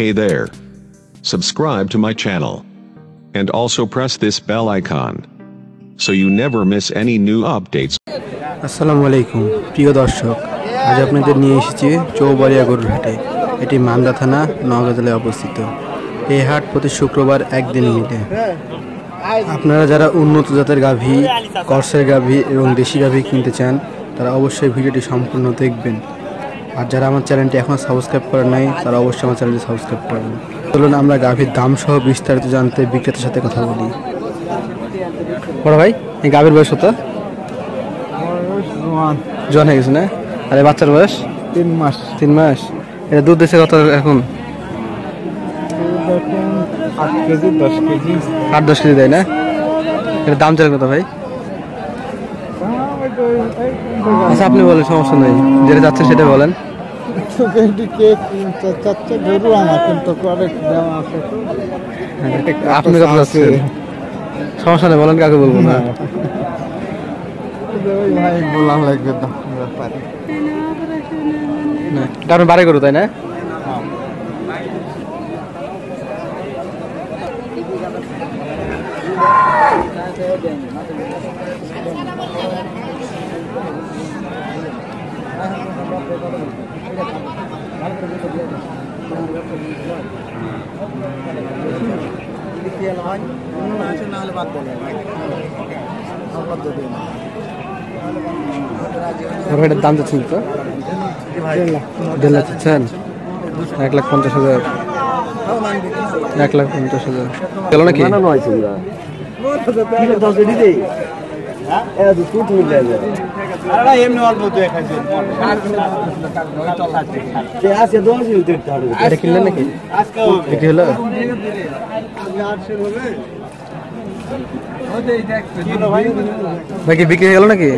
Hey there. Subscribe to my channel. And also press this bell icon. So you never miss any new updates. আসসালামু আলাইকুম, প্রিয় দর্শক, আজ আপনাদের নিয়ে এসেছি চৌবাড়িয়া গরুর এটি মান্দা থানা নওগাঁ অবস্থিত এই হাট প্রতি শুক্রবার একদিন মিলে আপনারা যারা উন্নত জাতের গাভী, কর্সের গাভী এবং দেশি গাভী কিনতে চান, তারা অবশ্যই ভিডিওটি সম্পূর্ণ দেখবেন আর যারা আমার চ্যানেলটি এখনও সাবস্ক্রাইব করেন নাই তারা অবশ্যই আমার চ্যানেলটি সাবস্ক্রাইব করবেন চলুন আমরা গাভীর দাম সহ বিস্তারিত জানতে বিক্রেতার সাথে কথা বলি। বড় ভাই এই গাভীর বয়স হতো জন হয়ে গেছে না? আর এই বাচ্চার বয়স? তিন মাস। তিন মাস। এটা দুধ দিচ্ছে কত এখন? আট কেজি দশ কেজি। আট দশ কেজি দেয় না? এটা দাম চলে কত ভাই? আচ্ছা আপনি বলেন সমস্যা নেই। যেটা যাচ্ছেন সেটা বলেন। করে আপনি কত যাচ্ছেন সমস্যা নেই বলেন কাকে বলব না। ওই ভাই বলা লাগবে দাম ব্যাপারে না, না ওর এটার দাম যাচ্ছেন তো? দেড় লাখ চাচ্ছেন এক লাখ পঞ্চাশ হাজার। এক লাখ পঞ্চাশ হাজার। গেল নাকি? এটা কিনলেন নাকি? বিক্রি হলো? ভাই কি বিক্রি হয়ে গেল নাকি?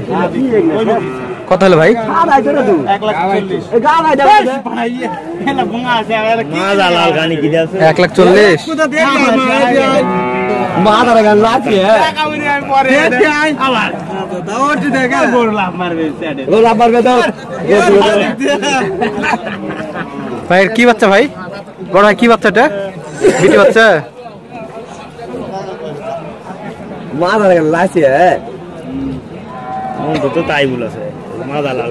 কত হলো ভাই? এক লাখ চল্লিশ। ভাই এর কি বাচ্চা ভাই? বড় ভাই কি বাচ্চাটা বিটি বাচ্চা? তো তাই বলেছে মাদা লাল।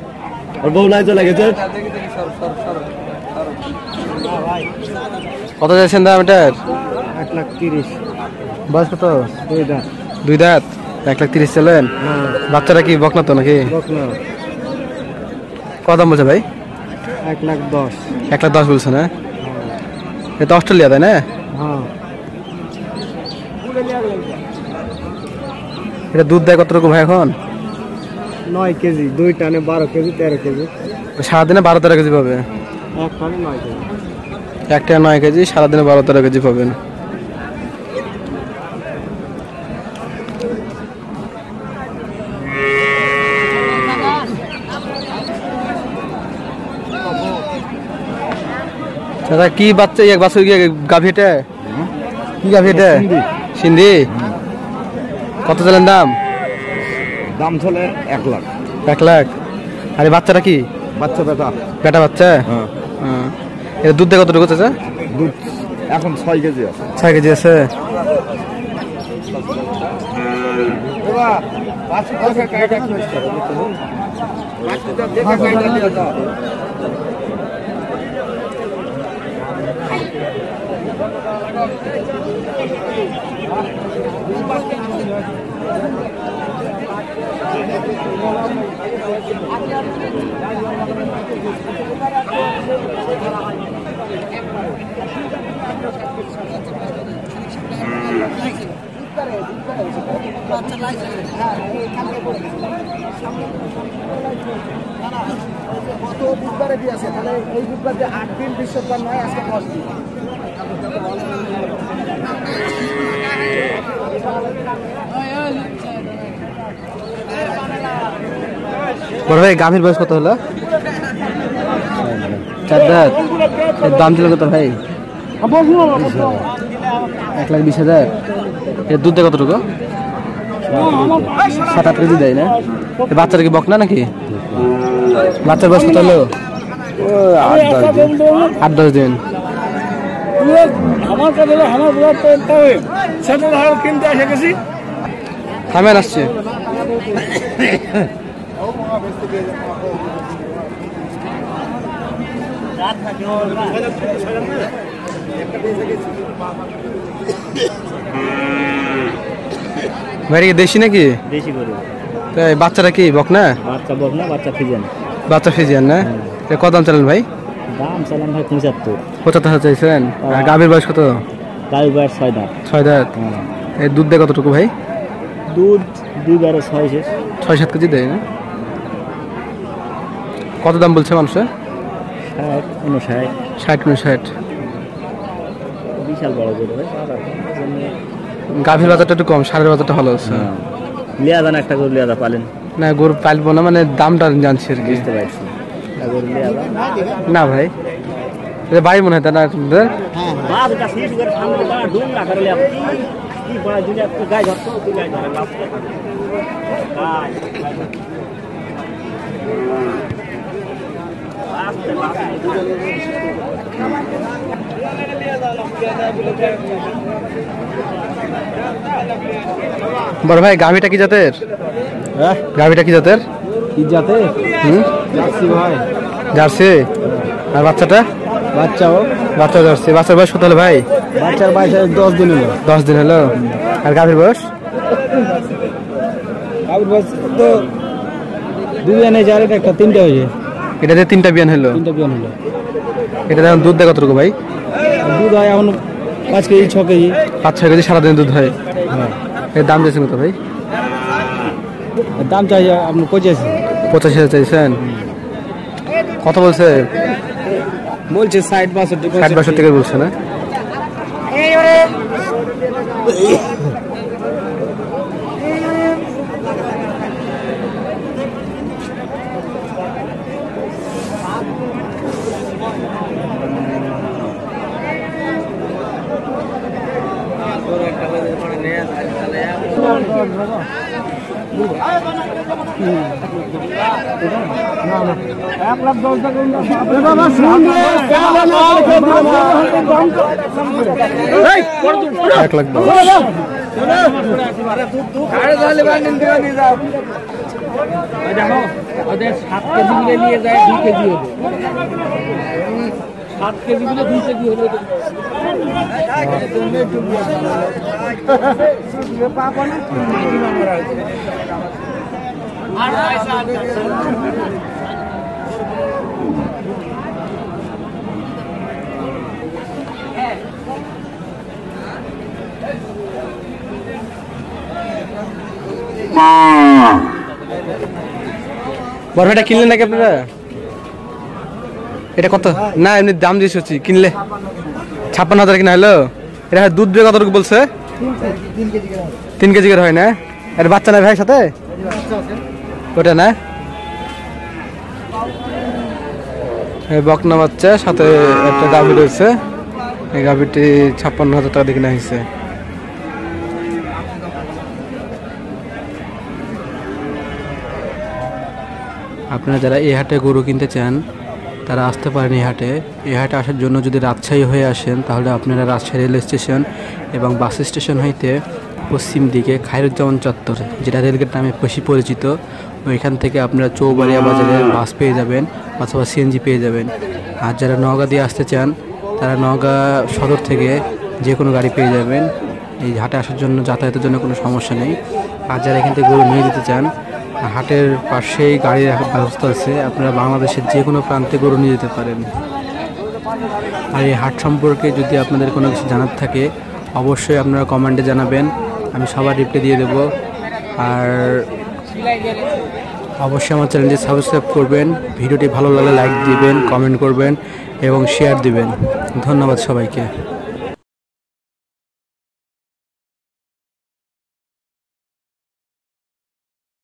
ওর বউ নাই চলে গেছে কত যাচ্ছেন দাম এটার? এক লাখ তিরিশ। বয়স কত? দুই দাঁত। দুই দাঁত? এক লাখ তিরিশ চলেন বাচ্চারা কি বকনা তো নাকি? বকনা। কত দাম বলছে ভাই? এক লাখ দশ। এক লাখ দশ বলছে না এটা অস্ট্রেলিয়া তাই না? হ্যাঁ। এটা দুধ দেয় কতটুকু ভাই এখন? নয় কেজি দুই টানে বারো কেজি তেরো কেজি। সারাদিনে বারো তেরো কেজি পাবে এক টানে নয় কেজি। একটা নয় কেজি সারাদিনে বারো তেরো কেজি পাবেন। দাদা কি বাচ্চা এক বাচ্চা কি গাভী এটা? কি গাভী এটা? সিন্ধি। কত চলেন দাম? দাম চলে এক লাখ। এক লাখ? আরে বাচ্চাটা কি? বাচ্চা বেটা। বেটা বাচ্চা? হ্যাঁ।, হ্যাঁ। এটা দুধ দেখা কতটুকু চাচা দুধ এখন ছয় কেজি আছে। ছয় কেজি আছে। গত বুধবারে দিয়েছে তাহলে এই বুধবার যে আট দিন বিশ্বকাপ নয় আজকে দশ দিন বড় ভাই গাভীর বয়স কত হলো? চার দাঁত এর দাম ছিল কত ভাই? এক লাখ বিশ হাজার। এর দুধ দেয় কতটুকু? সাত আট কেজি দেয় না? এ বাচ্চাটা কি বক না নাকি? বাচ্চার বয়স কত হলো? আট দশ দিন। আমার কাছে আমার সেটা কিনতে এসে গেছি। থামেন আসছে। এটা কি দেশি নাকি? বেশি করে তো এই বাচ্চাটা কি বক না? বাচ্চা বক না বাচ্চা ফিজেন বাচ্চা ফিজিয়ান না? এটা কত দাম চালেন ভাই? দাম চালান ভাই পঁচাত্তর। পঁচাত্তর হাজার চাইছেন? গাভীর বয়স কত? গাড়ি বয়স ছয় দাম ছয় দাঁত। এই দুধ দেয় কতটুকু ভাই? দুধ দুই বারো ছয় শেষ। ছয় সাত কেজি দেয় না? কত দাম বলছে মানুষের? ষাট উনষাট। ষাট উনষাট। বিশাল বড় করে গাভীর বাজারটা একটু কম সারের বাজারটা ভালো আছে। লিয়া দান একটা করে লিয়া দা পালেন? না গরু পালবো না মানে দামটা জানছি আর কি। বুঝতে পারছি। না ভাই। এটা বাড়ি মনে হয় তা না? আপনাদের? বাস এটা শেষ করে সামনে বাড়া ডুম না করে লিয়া কি বড় দুনিয়া তুই গায় ধরতো তুই গায় ধরে লাভ গায় বড় ভাই গাভীটা কি জাতের? হ্যাঁ? গাভীটা কি জাতের? কি হুম? যাচ্ছি ভাই। জার্সি? আর বাচ্চাটা? বাচ্চাও বাচ্চা জার্সি। বাচ্চার বয়স কত হলো ভাই? বাচ্চার বয়স দশ দিন হলো। দশ দিন হলো। আর গাভীর বয়স? আবার বয়স তো দুই একটা তিনটে হয়েছে। এটা দিয়ে তিনটা বিয়ান হলো? তিনটা বিয়ান হলো। এটা দেখুন দুধ দেয় কতটুকু ভাই? দুধ হয় এখন পাঁচ কেজি ছ কেজি। পাঁচ ছয় কেজি সারাদিন দুধ হয়? হ্যাঁ। এর দাম দিয়েছেন কত ভাই? আর দাম চাই আপনি পঁচাশি। পঁচাশি হাজার চাইছেন। কত বলছে? বলছে ষাট বাষট্টি। ষাট বাষট্টি টাকা বলছে না? এক সাত কেজি নিয়ে যায় দুই কেজি হবে সাত কেজি মিলে দুই কেজি হলো বড় ভাইটা কিনলেন নাকি আপনারা? এটা কত? না এমনি দাম দিয়ে হচ্ছে কিনলে। ছাপ্পান্ন হাজার কিনা হলো? এটা দুধ দিয়ে কতটুকু বলছে? তিন কেজি করে হয়। না? আর বাচ্চা নাই ভাই সাথে? ওটা না? বকনা বাচ্চা, সাথে একটা গাভী রয়েছে। এই গাভীটি ছাপ্পান্ন হাজার টাকা দিয়ে কিনা হয়েছে। আপনারা যারা এই হাটে গরু কিনতে চান, তারা আসতে পারেন এই হাটে। এই হাটে আসার জন্য যদি রাজশাহী হয়ে আসেন, তাহলে আপনারা রাজশাহী রেল স্টেশন এবং বাস স্টেশন হইতে পশ্চিম দিকে খায়রুজ্জামান চত্বর, যেটা রেলগেট নামে বেশি পরিচিত ওইখান থেকে আপনারা চৌবাড়িয়া বাজারে বাস পেয়ে যাবেন অথবা সিএনজি পেয়ে যাবেন। আর যারা নওগাঁ দিয়ে আসতে চান তারা নওগাঁ সদর থেকে যে কোনো গাড়ি পেয়ে যাবেন। এই হাটে আসার জন্য যাতায়াতের জন্য কোনো সমস্যা নেই। আর যারা এখান থেকে গরু নিয়ে যেতে চান হাটের পাশেই গাড়ির রাখার ব্যবস্থা আছে। আপনারা বাংলাদেশের যে কোনো প্রান্তে গরু নিয়ে যেতে পারেন। আর এই হাট সম্পর্কে যদি আপনাদের কোনো কিছু জানার থাকে অবশ্যই আপনারা কমেন্টে জানাবেন। আমি সবার রিপ্লাই দিয়ে দেবো। আর অবশ্যই আমার চ্যানেলটি সাবস্ক্রাইব করবেন। ভিডিওটি ভালো লাগলে লাইক দিবেন, কমেন্ট করবেন এবং শেয়ার দিবেন। ধন্যবাদ সবাইকে।